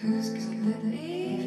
Who's gonna eat?